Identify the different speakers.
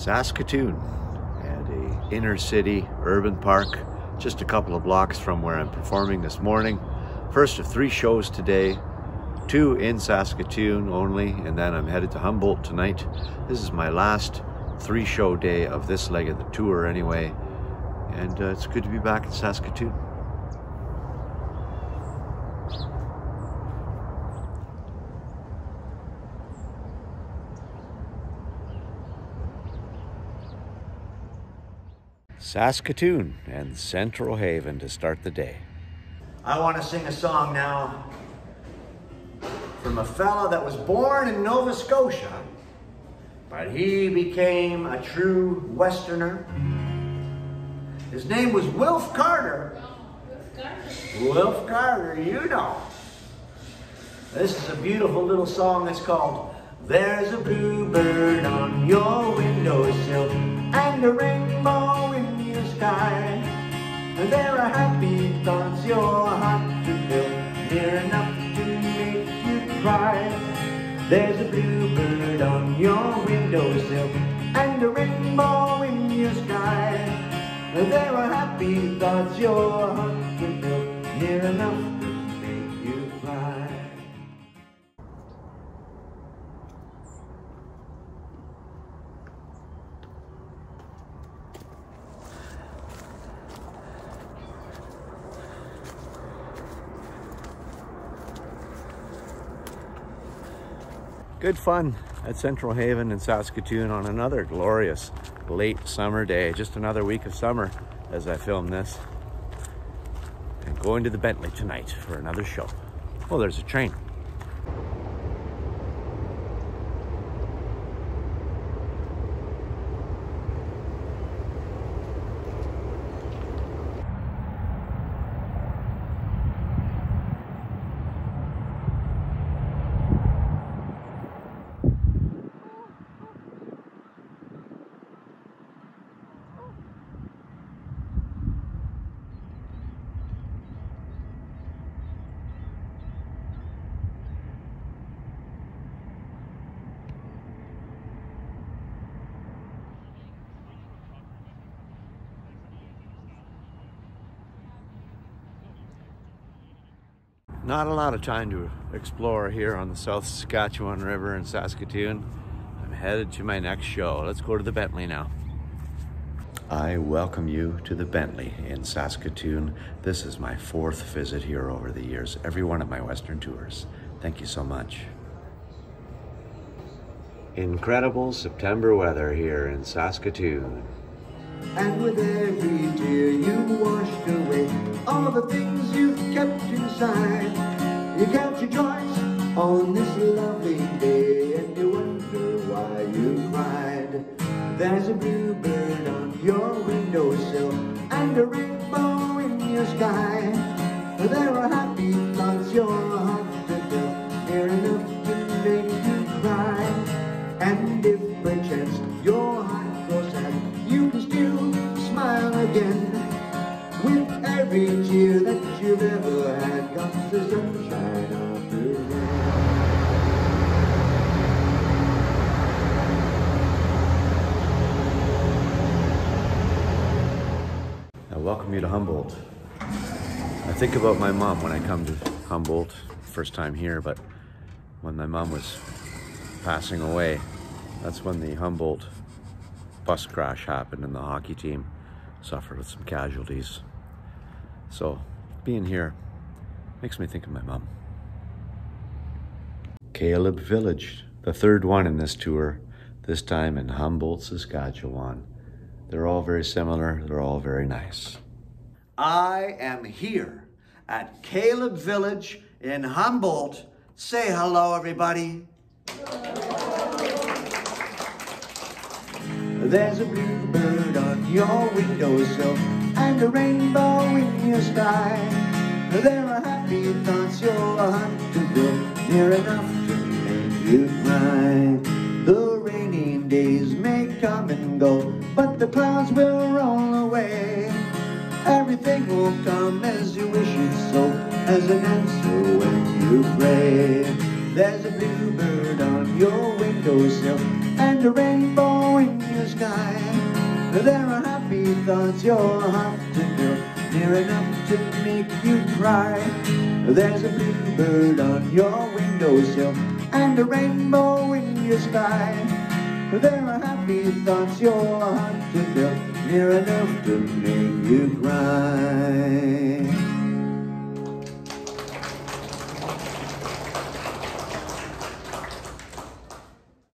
Speaker 1: Saskatoon and a inner city urban park just a couple of blocks from where I'm performing this morning. First of three shows today, two in Saskatoon only, and then I'm headed to Humboldt tonight. This is my last three show day of this leg of the tour anyway, and uh, it's good to be back in Saskatoon. Saskatoon and Central Haven to start the day. I want to sing a song now from a fella that was born in Nova Scotia, but he became a true Westerner. His name was Wilf Carter. Wilf Carter, you know. This is a beautiful little song that's called There's a Bluebird on Your Windowsill and a rainbow There's a bluebird on your windowsill and a rainbow in your sky. There are happy thoughts your heart Good fun at Central Haven in Saskatoon on another glorious late summer day. Just another week of summer as I film this. And going to the Bentley tonight for another show. Oh, there's a train. Not a lot of time to explore here on the South Saskatchewan River in Saskatoon. I'm headed to my next show. Let's go to the Bentley now. I welcome you to the Bentley in Saskatoon. This is my fourth visit here over the years, every one of my Western tours. Thank you so much. Incredible September weather here in Saskatoon.
Speaker 2: And with every tear you washed away all the things you've kept inside. There's a bluebird on your windowsill and a rainbow in your sky. There are happy thoughts your heart to fill, near enough to make you cry. And if
Speaker 1: Humboldt. I think about my mom when I come to Humboldt, first time here, but when my mom was passing away, that's when the Humboldt bus crash happened and the hockey team suffered with some casualties. So being here makes me think of my mom. Caleb Village, the third one in this tour, this time in Humboldt, Saskatchewan. They're all very similar, they're all very nice. I am here at Caleb Village in Humboldt. Say hello, everybody.
Speaker 2: There's a bluebird on your windowsill and a rainbow in your sky. There are happy thoughts your heart to fill, near enough to make you cry. The rainy days may come and go, but the clouds will roll away. Everything will come as you wish it so, as an answer when you pray. There's a bluebird on your windowsill and a rainbow in your sky. There are happy thoughts your heart to know, near enough to make you cry. There's a bluebird on your windowsill and a rainbow in your sky. There are happy thoughts your heart to fill, near enough to make you cry.